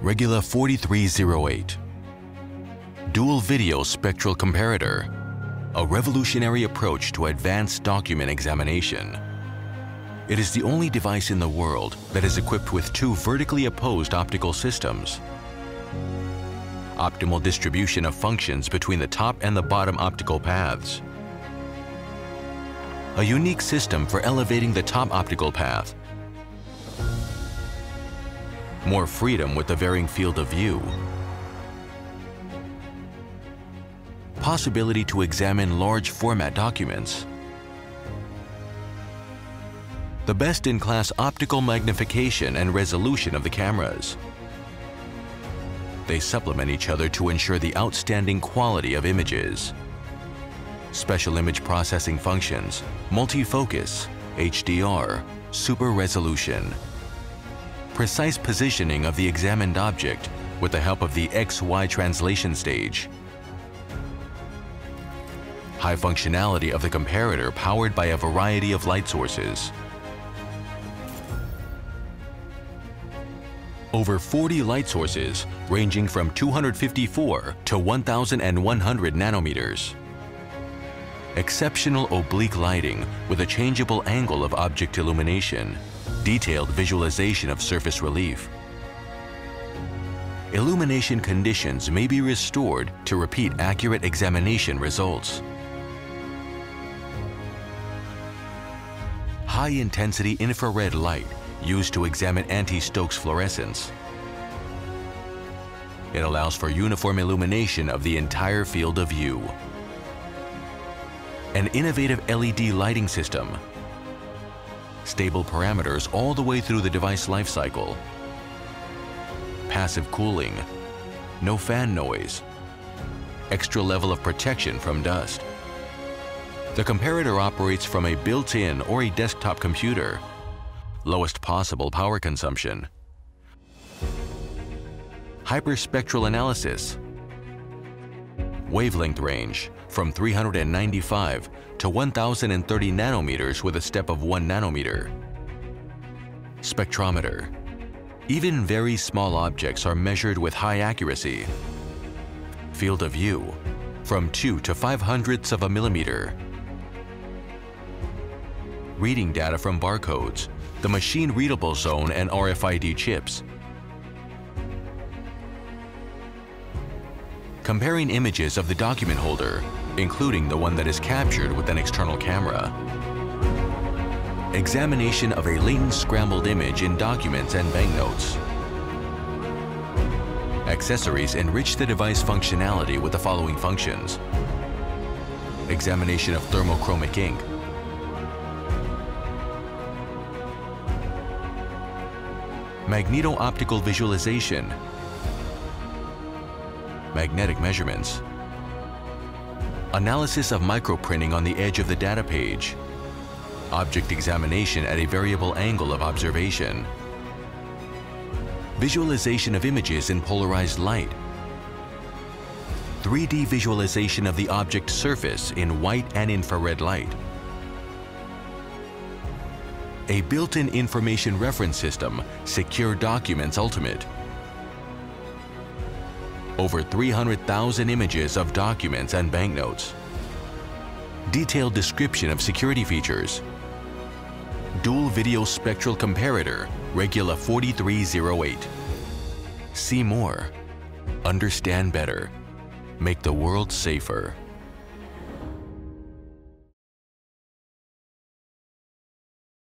Regula 4308. Dual Video Spectral Comparator, a revolutionary approach to advanced document examination. It is the only device in the world that is equipped with two vertically opposed optical systems. Optimal distribution of functions between the top and the bottom optical paths. A unique system for elevating the top optical path. More freedom with the varying field of view. Possibility to examine large format documents the best-in-class optical magnification and resolution of the cameras. They supplement each other to ensure the outstanding quality of images. Special image processing functions, multi-focus, HDR, super resolution. Precise positioning of the examined object with the help of the XY translation stage. High functionality of the comparator powered by a variety of light sources. over 40 light sources ranging from 254 to 1,100 nanometers. Exceptional oblique lighting with a changeable angle of object illumination, detailed visualization of surface relief. Illumination conditions may be restored to repeat accurate examination results. High-intensity infrared light used to examine anti-Stokes fluorescence. It allows for uniform illumination of the entire field of view. An innovative LED lighting system. Stable parameters all the way through the device lifecycle. Passive cooling. No fan noise. Extra level of protection from dust. The comparator operates from a built-in or a desktop computer lowest possible power consumption. Hyperspectral analysis. Wavelength range from 395 to 1030 nanometers with a step of 1 nanometer. Spectrometer. Even very small objects are measured with high accuracy. Field of view from 2 to 5 hundredths of a millimeter. Reading data from barcodes the machine-readable zone and RFID chips. Comparing images of the document holder, including the one that is captured with an external camera. Examination of a latent scrambled image in documents and banknotes. Accessories enrich the device functionality with the following functions. Examination of thermochromic ink, magneto-optical visualization, magnetic measurements, analysis of microprinting on the edge of the data page, object examination at a variable angle of observation, visualization of images in polarized light, 3D visualization of the object surface in white and infrared light, a built-in information reference system, Secure Documents Ultimate. Over 300,000 images of documents and banknotes. Detailed description of security features. Dual Video Spectral Comparator, Regula 4308. See more. Understand better. Make the world safer.